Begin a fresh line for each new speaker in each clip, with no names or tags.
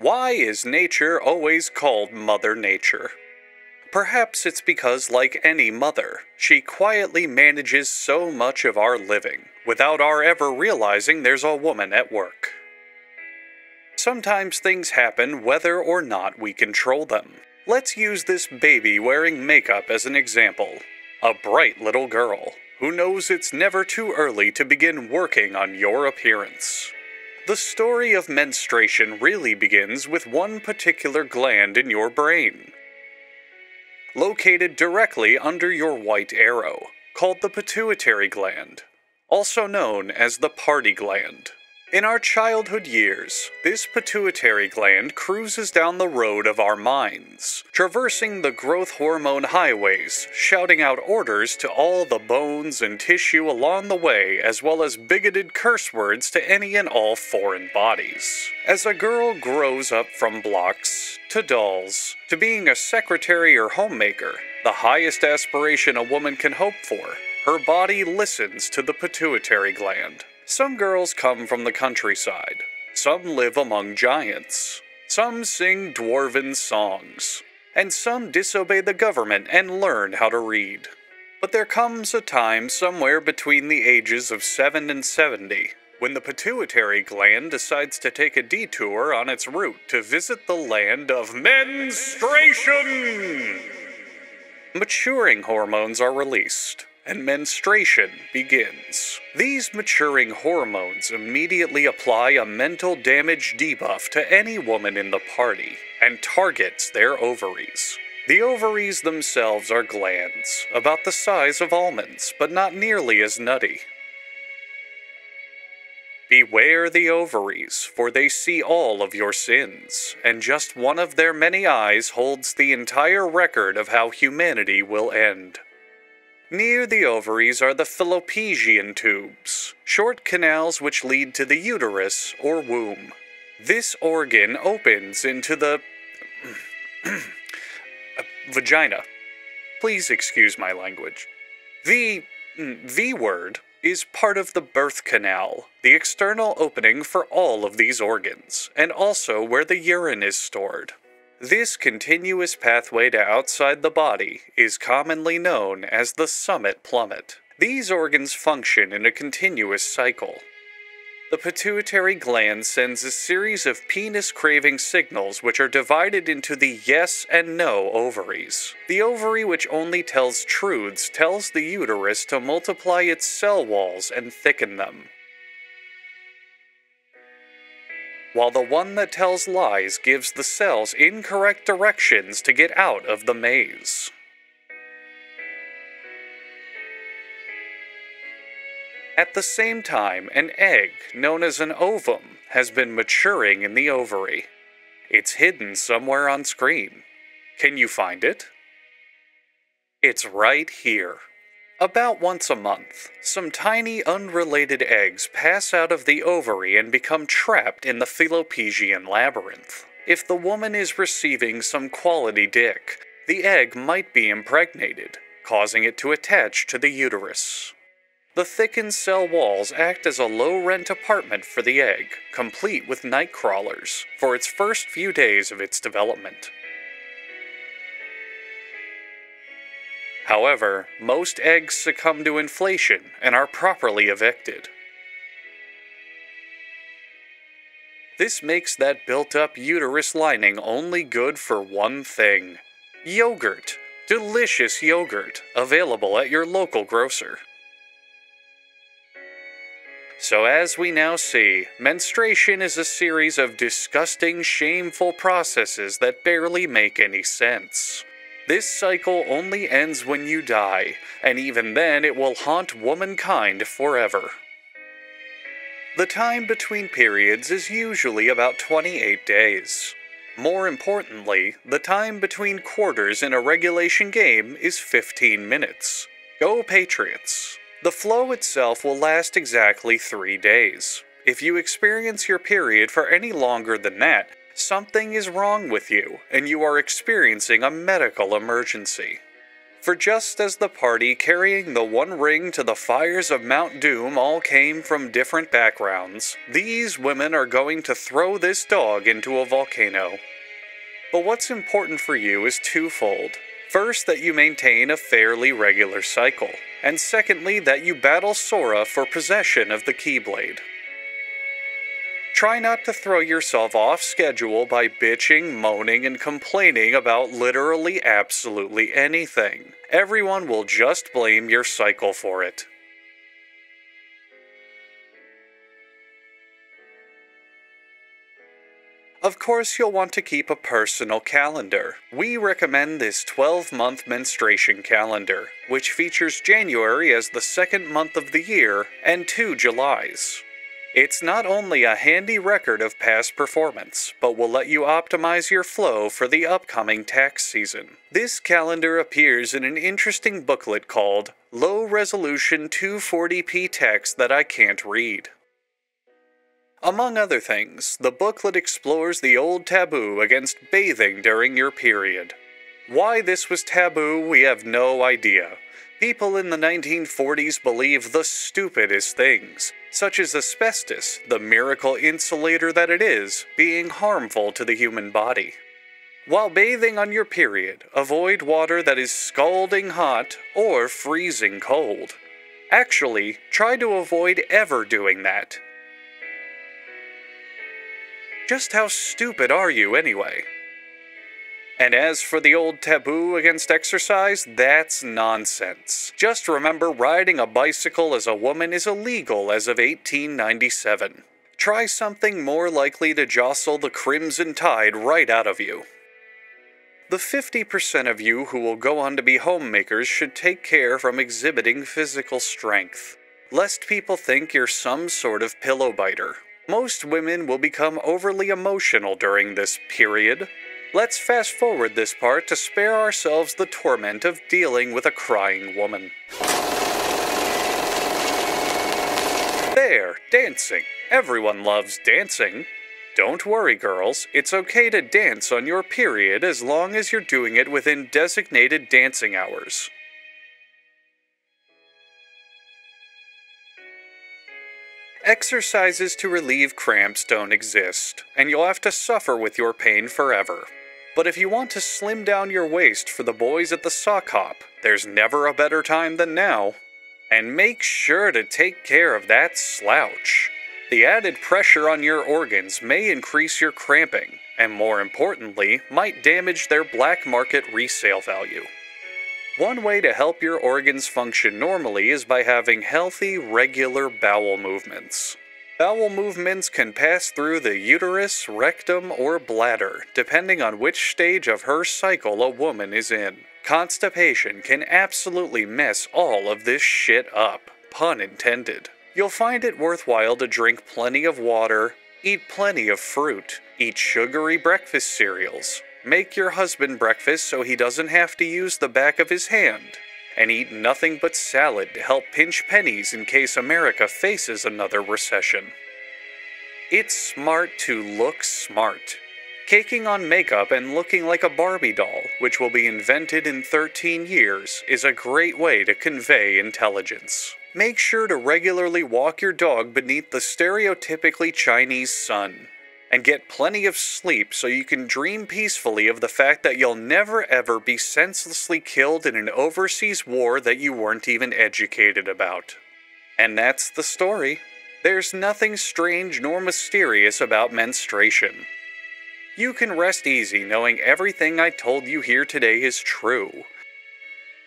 Why is nature always called Mother Nature? Perhaps it's because, like any mother, she quietly manages so much of our living without our ever realizing there's a woman at work. Sometimes things happen whether or not we control them. Let's use this baby wearing makeup as an example. A bright little girl who knows it's never too early to begin working on your appearance. The story of menstruation really begins with one particular gland in your brain. Located directly under your white arrow, called the pituitary gland, also known as the party gland. In our childhood years, this pituitary gland cruises down the road of our minds, traversing the growth hormone highways, shouting out orders to all the bones and tissue along the way, as well as bigoted curse words to any and all foreign bodies. As a girl grows up from blocks to dolls to being a secretary or homemaker, the highest aspiration a woman can hope for, her body listens to the pituitary gland. Some girls come from the countryside. Some live among giants. Some sing dwarven songs. And some disobey the government and learn how to read. But there comes a time somewhere between the ages of 7 and 70 when the pituitary gland decides to take a detour on its route to visit the land of menstruation. Maturing hormones are released and menstruation begins. These maturing hormones immediately apply a mental damage debuff to any woman in the party and targets their ovaries. The ovaries themselves are glands, about the size of almonds, but not nearly as nutty. Beware the ovaries, for they see all of your sins, and just one of their many eyes holds the entire record of how humanity will end. Near the ovaries are the fallopian tubes, short canals which lead to the uterus or womb. This organ opens into the uh, vagina. Please excuse my language. The mm, V word is part of the birth canal, the external opening for all of these organs, and also where the urine is stored. This continuous pathway to outside the body is commonly known as the summit plummet. These organs function in a continuous cycle. The pituitary gland sends a series of penis craving signals which are divided into the yes and no ovaries. The ovary which only tells truths tells the uterus to multiply its cell walls and thicken them. While the one that tells lies gives the cells incorrect directions to get out of the maze. At the same time, an egg, known as an ovum, has been maturing in the ovary. It's hidden somewhere on screen. Can you find it? It's right here. About once a month, some tiny unrelated eggs pass out of the ovary and become trapped in the fallopian labyrinth. If the woman is receiving some quality dick, the egg might be impregnated, causing it to attach to the uterus. The thickened cell walls act as a low rent apartment for the egg, complete with night crawlers, for its first few days of its development. However, most eggs succumb to inflation and are properly evicted. This makes that built up uterus lining only good for one thing yogurt. Delicious yogurt, available at your local grocer. So, as we now see, menstruation is a series of disgusting, shameful processes that barely make any sense. This cycle only ends when you die, and even then it will haunt womankind forever. The time between periods is usually about 28 days. More importantly, the time between quarters in a regulation game is 15 minutes. Go Patriots! The flow itself will last exactly three days. If you experience your period for any longer than that, something is wrong with you and you are experiencing a medical emergency. For just as the party carrying the One Ring to the fires of Mount Doom all came from different backgrounds, these women are going to throw this dog into a volcano. But what's important for you is twofold. First, that you maintain a fairly regular cycle, and secondly, that you battle Sora for possession of the Keyblade. Try not to throw yourself off schedule by bitching, moaning, and complaining about literally absolutely anything. Everyone will just blame your cycle for it. Of course, you'll want to keep a personal calendar. We recommend this 12 month menstruation calendar, which features January as the second month of the year and two Julys. It's not only a handy record of past performance, but will let you optimize your flow for the upcoming tax season. This calendar appears in an interesting booklet called Low Resolution 240p Text That I Can't Read. Among other things, the booklet explores the old taboo against bathing during your period. Why this was taboo, we have no idea. People in the 1940s believed the stupidest things, such as asbestos, the miracle insulator that it is, being harmful to the human body. While bathing on your period, avoid water that is scalding hot or freezing cold. Actually, try to avoid ever doing that. Just how stupid are you, anyway? And as for the old taboo against exercise, that's nonsense. Just remember riding a bicycle as a woman is illegal as of 1897. Try something more likely to jostle the crimson tide right out of you. The 50% of you who will go on to be homemakers should take care from exhibiting physical strength, lest people think you're some sort of pillow biter. Most women will become overly emotional during this period, Let's fast forward this part to spare ourselves the torment of dealing with a crying woman. There, dancing. Everyone loves dancing. Don't worry, girls, it's okay to dance on your period as long as you're doing it within designated dancing hours. Exercises to relieve cramps don't exist, and you'll have to suffer with your pain forever. But if you want to slim down your waist for the boys at the sock hop, there's never a better time than now. And make sure to take care of that slouch. The added pressure on your organs may increase your cramping, and more importantly, might damage their black market resale value. One way to help your organs function normally is by having healthy, regular bowel movements. Bowel movements can pass through the uterus, rectum, or bladder, depending on which stage of her cycle a woman is in. Constipation can absolutely mess all of this shit up, pun intended. You'll find it worthwhile to drink plenty of water, eat plenty of fruit, eat sugary breakfast cereals, make your husband breakfast so he doesn't have to use the back of his hand, and eat nothing but salad to help pinch pennies in case America faces another recession. It's smart to look smart. Caking on makeup and looking like a Barbie doll, which will be invented in 13 years, is a great way to convey intelligence. Make sure to regularly walk your dog beneath the stereotypically Chinese sun and get plenty of sleep so you can dream peacefully of the fact that you'll never ever be senselessly killed in an overseas war that you weren't even educated about. And that's the story. There's nothing strange nor mysterious about menstruation. You can rest easy knowing everything I told you here today is true.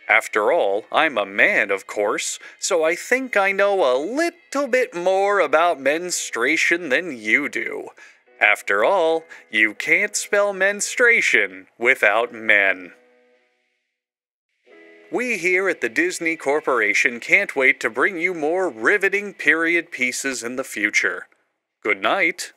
After all, I'm a man, of course, so I think I know a little bit more about menstruation than you do. After all, you can't spell menstruation without men. We here at the Disney Corporation can't wait to bring you more riveting period pieces in the future. Good night.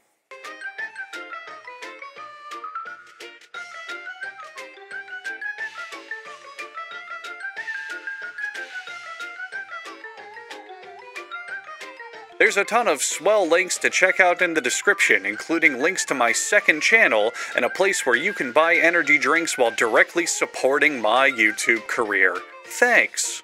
There's a ton of swell links to check out in the description, including links to my second channel and a place where you can buy energy drinks while directly supporting my YouTube career. Thanks.